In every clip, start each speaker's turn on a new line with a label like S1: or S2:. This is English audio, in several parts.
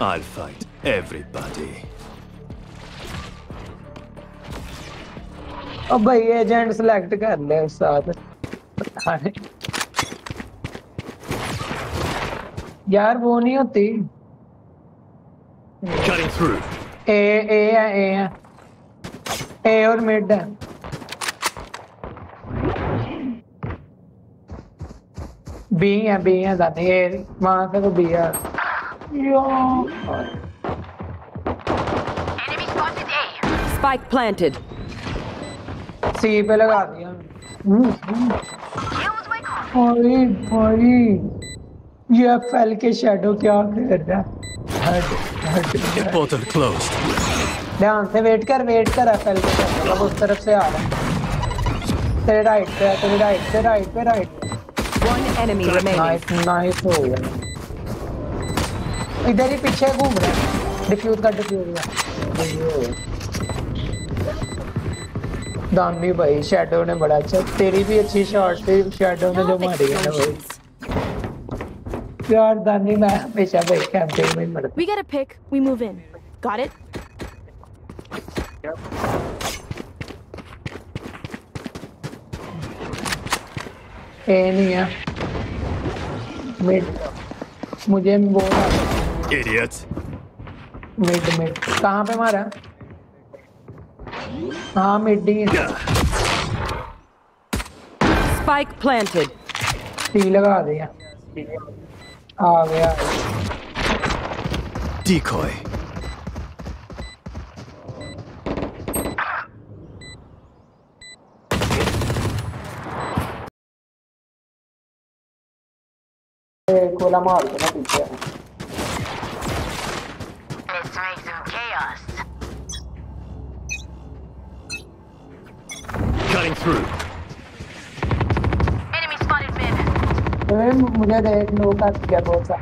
S1: I'll fight everybody.
S2: ओ भाई agent select कर ले उस साथ पता नहीं यार वो नहीं होती
S1: Cutting through.
S2: ए ए है ए है ए और मिड है बी है बी है दादी ए वहां से तो बी है यार
S3: Enemy spotted A.
S4: Spike planted.
S2: सी पे लगा दिया
S3: car.
S2: भाई ये फैल के शैडो क्या कर रहा है हट हट
S1: Get portal
S2: ध्यान से वेट कर वेट कर एफएल के शैडो अब उस तरफ़ से आ रहा है तेरे राइट पे तेरे राइट पे राइट पे right
S4: One enemy remaining.
S2: Nice nice हो गया इधर ही पीछे घूम रहा है। डिफ्यूज कर डिफ्यूज कर। दामी भाई शैडो ने बड़ा अच्छा तेरी भी अच्छी शॉट थी शैडो ने जो मारी है ना भाई यार दानी मैं हमेशा भाई कैंपिंग में मरता
S5: We get a pick, we move in. Got it?
S2: ए नहीं है मिड मुझे वो
S1: Idiot.
S2: मिड मिड कहाँ पे मारा हाँ मिड ही
S4: Spike planted.
S2: टी लगा दिया आ गया
S1: Decoy.
S2: कोला मार दो ना पीछे
S1: Cutting through.
S3: Enemy spotted mid.
S2: ए, मुझे देख लो कर दिया बहुत सा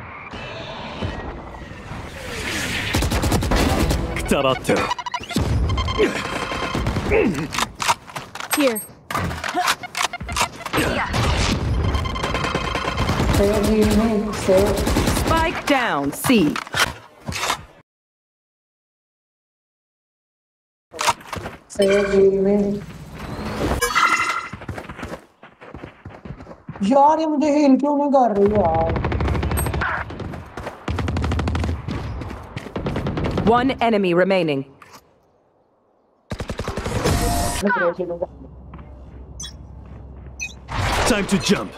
S1: Ktarato.
S5: Here.
S2: सेव ही नहीं save
S4: Spike down. C.
S2: Save ही नहीं यार ये मुझे हील क्यों नहीं कर रही यार
S4: One enemy remaining.
S2: मैं क्रैश लूंगा
S1: Time to jump.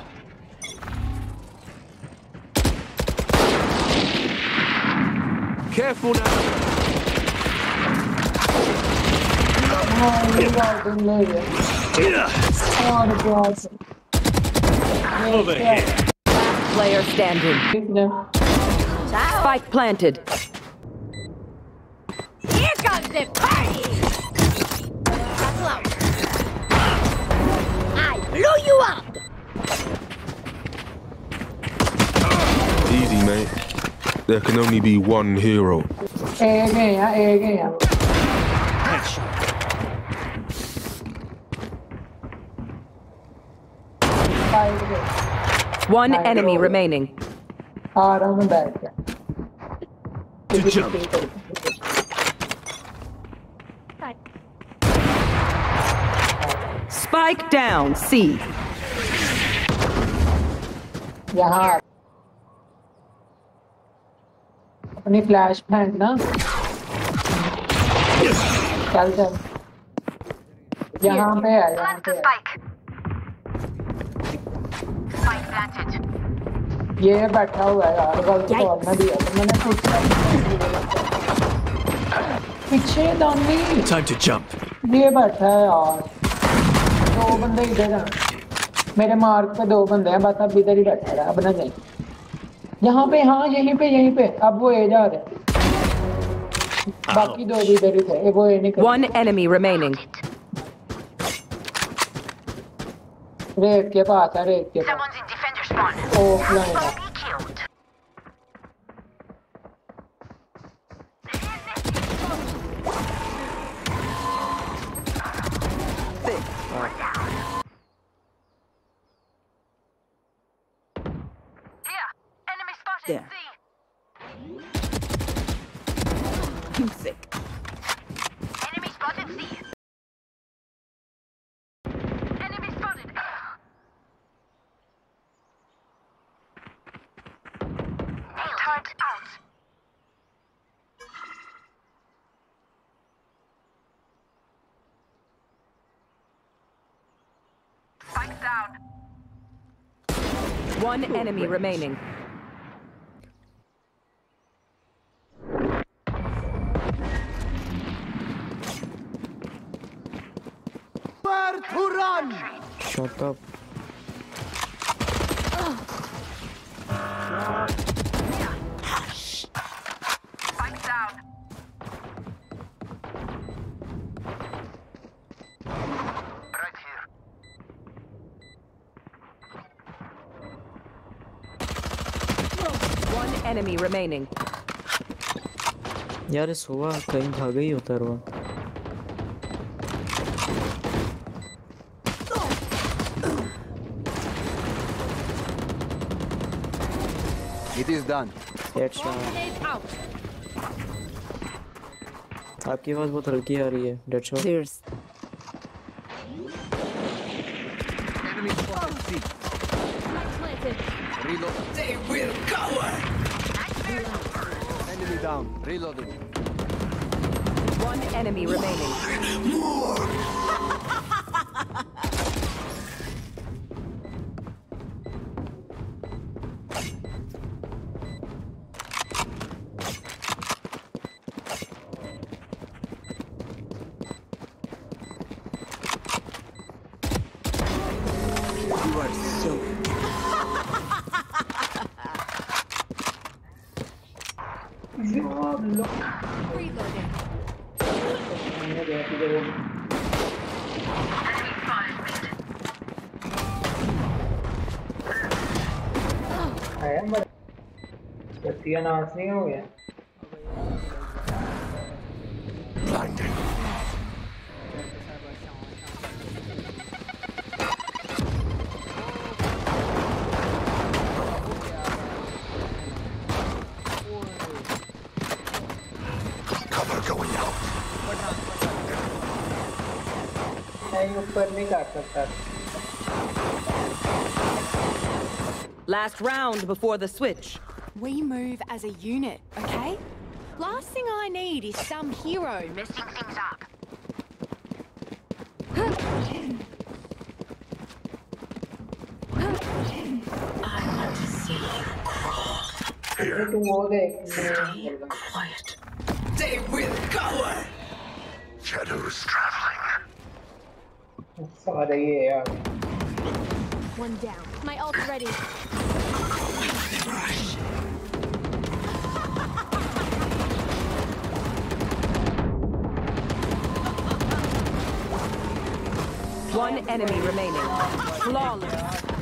S1: Careful now.
S2: हाँ ये बात तुम ले गए और क्या
S1: Over here.
S4: Player standing. Spike planted.
S3: Here comes the party! I blew you up!
S6: Easy, mate. There can only be one hero.
S2: Hey, hey, hey,
S4: One enemy remaining.
S2: आ रहा हूँ मैं बैठ के
S1: To jump.
S4: Spike down. C.
S2: यहाँ आ। अपनी flash फेंक ना चल चल यहाँ पे है यहाँ
S3: Plant
S2: पे
S3: the
S2: है ये बैठा हुआ है यार गलत कॉल ना दिया तो मैंने पूछा पीछे दानी।
S1: Time to jump.
S2: ये बैठा है यार दो बंदे इधर हैं। मेरे मार्क पे दो बंदे हैं बस अब इधर ही बैठा है अब ना जाए। यहाँ पे हाँ यहीं पे यहीं पे अब वो ए जा रहे हैं। बाकी दो भी इधर ही थे वो ए निकल
S4: One enemy remaining.
S2: रेत के पास है रेत के पास।
S3: whole night.
S4: There.
S3: Enemy spotted C. down.
S4: One enemy remaining.
S7: Shut up.
S4: enemy remaining.
S7: यार इस हुआ कहीं भागा ही होता रहा
S8: It is done.
S7: Headshot
S3: Grenade out.
S7: आपकी आवाज बहुत हल्की आ रही है deadshot
S4: There's
S8: Enemy spotted C.
S5: Planted.
S8: Reload. They will cover. Enemy down. Reloading.
S4: one enemy remaining.
S3: Reloading.
S2: आया मर बत्तियाँ नाश नहीं हो गया। ऊपर नहीं कर सकता।
S4: Last round before the switch.
S3: We move as a unit, okay? Last thing I need is some hero messing things up.
S2: I want to see you crawl. Here. Stay quiet. They will cover! Shadows traveling.
S5: One down. My ult ready.
S4: One enemy remaining. Flawless.